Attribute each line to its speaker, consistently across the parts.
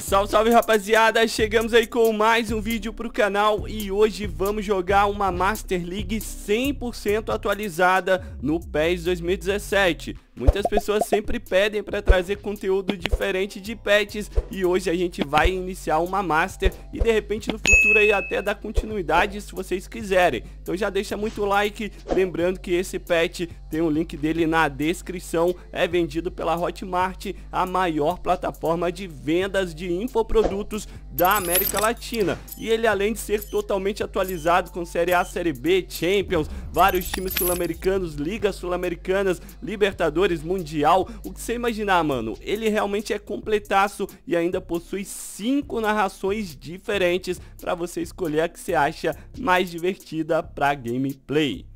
Speaker 1: Salve, salve rapaziada, chegamos aí com mais um vídeo pro canal e hoje vamos jogar uma Master League 100% atualizada no PES 2017 Muitas pessoas sempre pedem para trazer conteúdo diferente de pets e hoje a gente vai iniciar uma master e de repente no futuro aí até dar continuidade se vocês quiserem. Então já deixa muito like, lembrando que esse pet tem o um link dele na descrição, é vendido pela Hotmart, a maior plataforma de vendas de infoprodutos da América Latina. E ele além de ser totalmente atualizado com Série A, Série B, Champions, vários times sul-americanos, ligas sul-americanas, Libertadores, Mundial, o que você imaginar, mano. Ele realmente é completaço e ainda possui cinco narrações diferentes para você escolher a que você acha mais divertida para gameplay.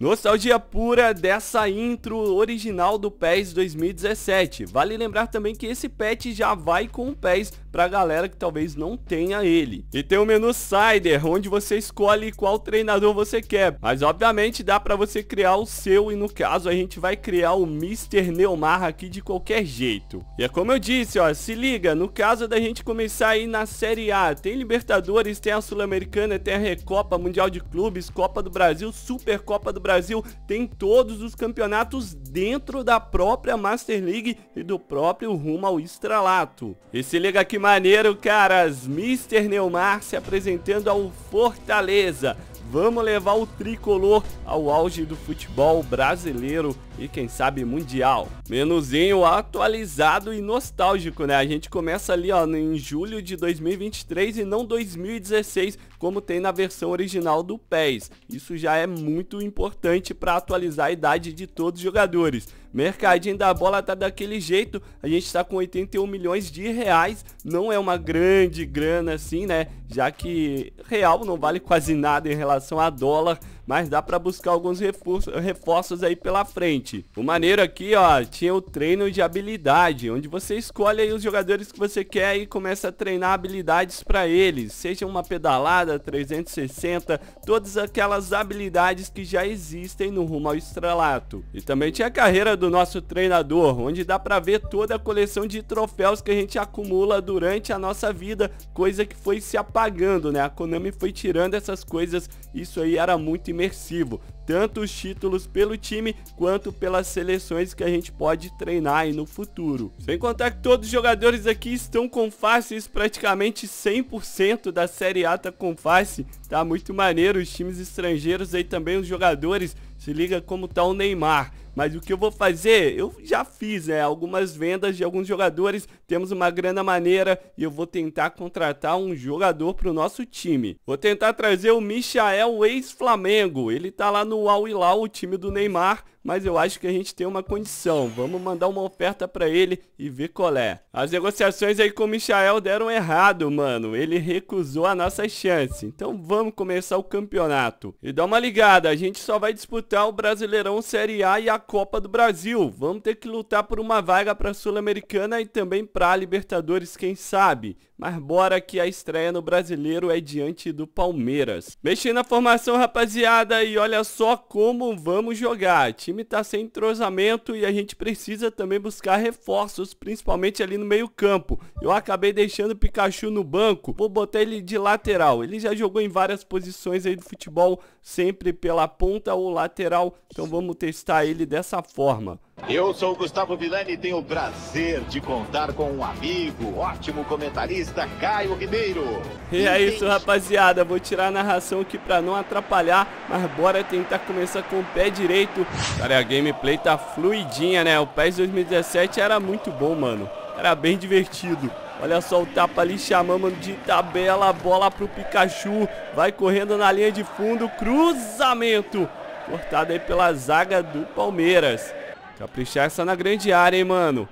Speaker 1: Nostalgia pura dessa intro original do PES 2017. Vale lembrar também que esse patch já vai com o PES pra galera que talvez não tenha ele. E tem o menu Sider, onde você escolhe qual treinador você quer. Mas obviamente dá pra você criar o seu e no caso a gente vai criar o Mr. Neomar aqui de qualquer jeito. E é como eu disse, ó, se liga, no caso da gente começar aí na Série A, tem Libertadores, tem a Sul-Americana, tem a Recopa, Mundial de Clubes, Copa do Brasil, Super Copa do Brasil, tem todos os campeonatos dentro da própria Master League e do próprio rumo ao estralato. E se liga aqui maneiro, caras. Mr. Neymar se apresentando ao Fortaleza. Vamos levar o tricolor ao auge do futebol brasileiro e quem sabe mundial. Menuzinho atualizado e nostálgico, né? A gente começa ali, ó, em julho de 2023 e não 2016, como tem na versão original do PES. Isso já é muito importante para atualizar a idade de todos os jogadores. Mercadinho da bola tá daquele jeito, a gente está com 81 milhões de reais, não é uma grande grana assim, né? Já que real não vale quase nada em relação a dólar, mas dá para buscar alguns reforços aí pela frente. O maneiro aqui, ó, tinha o treino de habilidade, onde você escolhe aí os jogadores que você quer e começa a treinar habilidades para eles, seja uma pedalada, 360, todas aquelas habilidades que já existem no rumo ao estrelato. E também tinha a carreira do nosso treinador, onde dá para ver toda a coleção de troféus que a gente acumula durante a nossa vida, coisa que foi se apagando, né? A Konami foi tirando essas coisas, isso aí era muito imersivo, tanto os títulos pelo time quanto pelas seleções que a gente pode treinar aí no futuro. Sem contar que todos os jogadores aqui estão com faces praticamente 100% da Série A tá com face, tá muito maneiro, os times estrangeiros aí também, os jogadores, se liga como tá o Neymar. Mas o que eu vou fazer, eu já fiz, né? Algumas vendas de alguns jogadores, temos uma grana maneira e eu vou tentar contratar um jogador para o nosso time. Vou tentar trazer o Michael, ex-Flamengo. Ele tá lá no Al Hilal, o time do Neymar, mas eu acho que a gente tem uma condição. Vamos mandar uma oferta para ele e ver qual é. As negociações aí com o Michael deram errado, mano. Ele recusou a nossa chance. Então vamos começar o campeonato. E dá uma ligada, a gente só vai disputar o Brasileirão Série A e a Copa do Brasil. Vamos ter que lutar por uma vaga para Sul-Americana e também para Libertadores, quem sabe. Mas bora que a estreia no Brasileiro é diante do Palmeiras. Mexi na formação, rapaziada, e olha só como vamos jogar. O time tá sem entrosamento e a gente precisa também buscar reforços, principalmente ali no meio campo. Eu acabei deixando o Pikachu no banco, vou botar ele de lateral. Ele já jogou em várias posições aí do futebol, sempre pela ponta ou lateral, então vamos testar ele dessa forma.
Speaker 2: Eu sou o Gustavo Villani e tenho o prazer de contar com um amigo, ótimo comentarista, Caio Ribeiro.
Speaker 1: E é isso, rapaziada. Vou tirar a narração aqui pra não atrapalhar, mas bora tentar começar com o pé direito. Cara, a gameplay tá fluidinha, né? O PES 2017 era muito bom, mano. Era bem divertido. Olha só o tapa ali chamando de tabela, bola pro Pikachu. Vai correndo na linha de fundo, cruzamento. Cortado aí pela zaga do Palmeiras. Caprichar essa na grande área, hein, mano.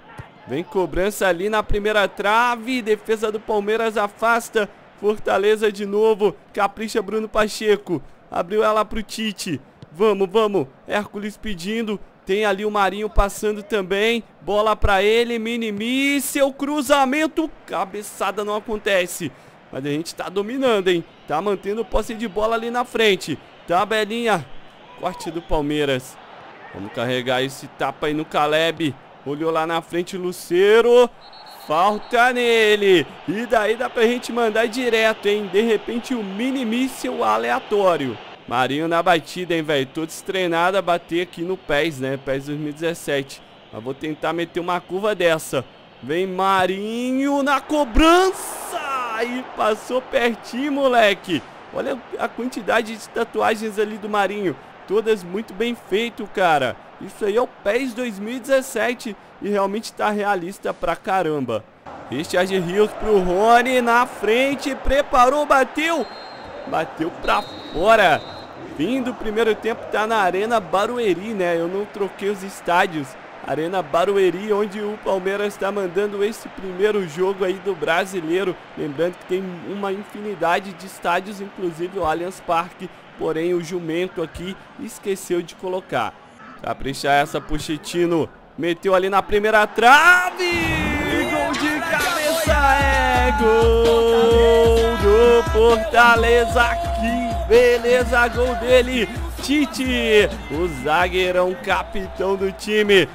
Speaker 1: Vem cobrança ali na primeira trave. Defesa do Palmeiras afasta. Fortaleza de novo. Capricha Bruno Pacheco. Abriu ela pro Tite. Vamos, vamos. Hércules pedindo. Tem ali o Marinho passando também. Bola pra ele. Mini seu cruzamento. Cabeçada não acontece. Mas a gente tá dominando, hein? Tá mantendo posse de bola ali na frente. Tabelinha. Corte do Palmeiras. Vamos carregar esse tapa aí no Caleb. Olhou lá na frente, Luceiro. Falta nele. E daí dá pra gente mandar direto, hein? De repente o um mini míssil aleatório. Marinho na batida, hein, velho? Tô destreinado a bater aqui no PES, né? PES 2017. Mas vou tentar meter uma curva dessa. Vem Marinho na cobrança. E passou pertinho, moleque. Olha a quantidade de tatuagens ali do Marinho. Todas muito bem feito, cara. Isso aí é o PES 2017 e realmente tá realista pra caramba. Richard Rios pro Rony na frente, preparou, bateu. Bateu pra fora. Fim do primeiro tempo tá na Arena Barueri, né? Eu não troquei os estádios. Arena Barueri, onde o Palmeiras está mandando esse primeiro jogo aí do brasileiro. Lembrando que tem uma infinidade de estádios, inclusive o Allianz Parque. Porém, o Jumento aqui esqueceu de colocar. Caprichar essa, Puxetino. Meteu ali na primeira trave! Gol de cabeça! É gol do Fortaleza! Que beleza! Gol dele! Tite, o zagueirão capitão do time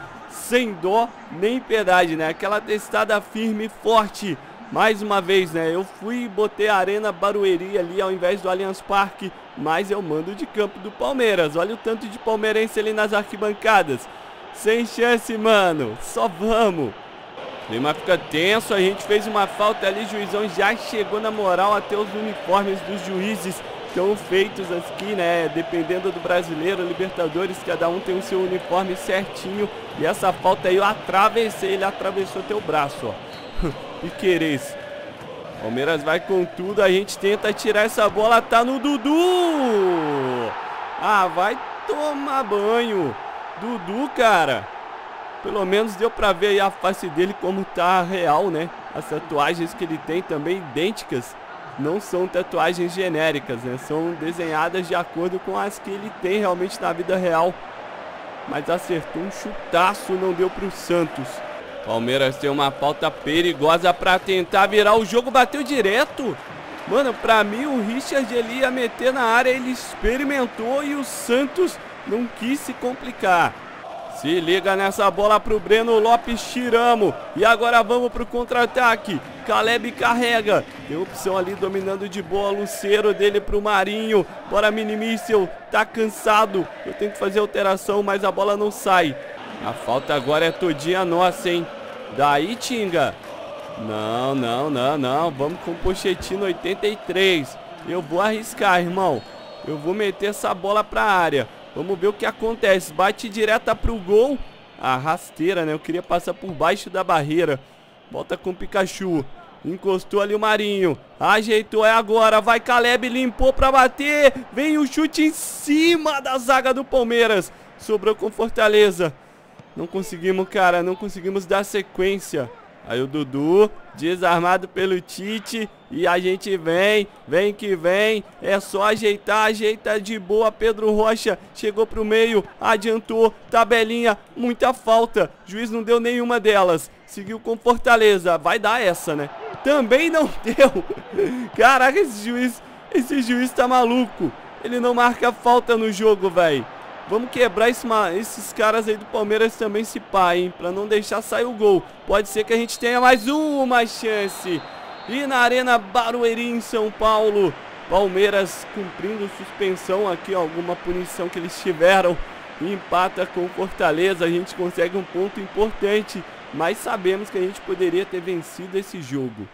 Speaker 1: sem dó nem piedade, né? Aquela testada firme e forte. Mais uma vez, né? Eu fui e botei a Arena Barueri ali ao invés do Allianz Parque, mas eu mando de campo do Palmeiras. Olha o tanto de palmeirense ali nas arquibancadas. Sem chance, mano. Só vamos. O clima fica tenso, a gente fez uma falta ali, juizão já chegou na moral até os uniformes dos juízes estão feitos aqui, né? Dependendo do brasileiro, Libertadores, cada um tem o seu uniforme certinho. E essa falta aí eu atravessei, ele atravessou teu braço, ó. Piqueires. Palmeiras vai com tudo, a gente tenta tirar essa bola, tá no Dudu! Ah, vai tomar banho. Dudu, cara. Pelo menos deu pra ver aí a face dele como tá real, né? As tatuagens que ele tem também idênticas não são tatuagens genéricas, né? São desenhadas de acordo com as que ele tem realmente na vida real. Mas acertou um chutaço, não deu para o Santos. Palmeiras tem uma falta perigosa para tentar virar o jogo, bateu direto. Mano, para mim o Richard ele ia meter na área, ele experimentou e o Santos não quis se complicar. Se liga nessa bola pro Breno Lopes, tiramos. E agora vamos pro contra-ataque. Caleb carrega. Tem opção ali dominando de boa. Luceiro dele pro Marinho. Bora Minimíssel. Tá cansado. Eu tenho que fazer alteração, mas a bola não sai. A falta agora é todinha nossa, hein? Daí, Tinga. Não, não, não, não. Vamos com o Pochettino 83. Eu vou arriscar, irmão. Eu vou meter essa bola pra área. Vamos ver o que acontece. Bate direta pro gol. A rasteira, né? Eu queria passar por baixo da barreira. Volta com o Pikachu. Encostou ali o Marinho. Ajeitou, é agora. Vai Caleb, limpou pra bater. Vem o chute em cima da zaga do Palmeiras. Sobrou com Fortaleza. Não conseguimos, cara. Não conseguimos dar sequência. Aí o Dudu, desarmado pelo Tite. E a gente vem, vem que vem. É só ajeitar, ajeita de boa. Pedro Rocha chegou pro meio, adiantou. Tabelinha, muita falta. Juiz não deu nenhuma delas. Seguiu com Fortaleza. Vai dar essa, né? Também não deu. Caraca, esse juiz, esse juiz tá maluco. Ele não marca falta no jogo, velho. Vamos quebrar esse, esses caras aí do Palmeiras também se pá, hein? Pra não deixar sair o gol. Pode ser que a gente tenha mais uma chance. E na Arena Barueri, em São Paulo, Palmeiras cumprindo suspensão aqui, alguma punição que eles tiveram. empata com Fortaleza, a gente consegue um ponto importante. Mas sabemos que a gente poderia ter vencido esse jogo.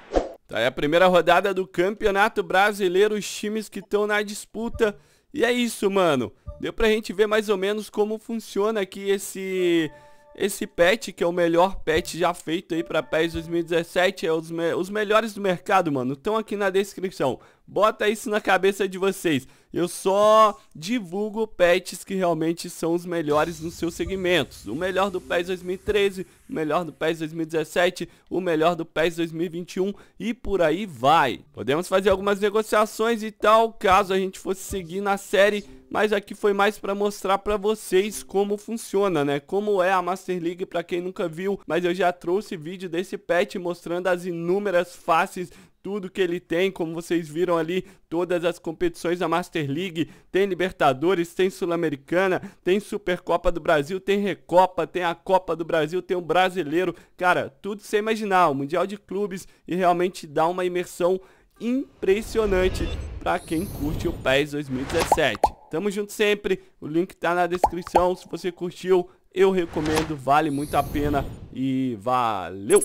Speaker 1: Tá aí a primeira rodada do Campeonato Brasileiro, os times que estão na disputa. E é isso, mano. Deu pra gente ver mais ou menos como funciona aqui esse esse patch, que é o melhor patch já feito aí pra PES 2017, é os, me os melhores do mercado, mano, estão aqui na descrição. Bota isso na cabeça de vocês. Eu só divulgo patches que realmente são os melhores nos seus segmentos. O melhor do PES 2013, o melhor do PES 2017, o melhor do PES 2021 e por aí vai. Podemos fazer algumas negociações e tal, caso a gente fosse seguir na série mas aqui foi mais para mostrar para vocês como funciona, né? Como é a Master League para quem nunca viu, mas eu já trouxe vídeo desse patch mostrando as inúmeras faces tudo que ele tem, como vocês viram ali, todas as competições da Master League, tem Libertadores, tem Sul-Americana, tem Supercopa do Brasil, tem Recopa, tem a Copa do Brasil, tem o Brasileiro, cara, tudo sem imaginar, o Mundial de Clubes e realmente dá uma imersão impressionante para quem curte o PES 2017. Tamo junto sempre, o link tá na descrição, se você curtiu, eu recomendo, vale muito a pena e valeu!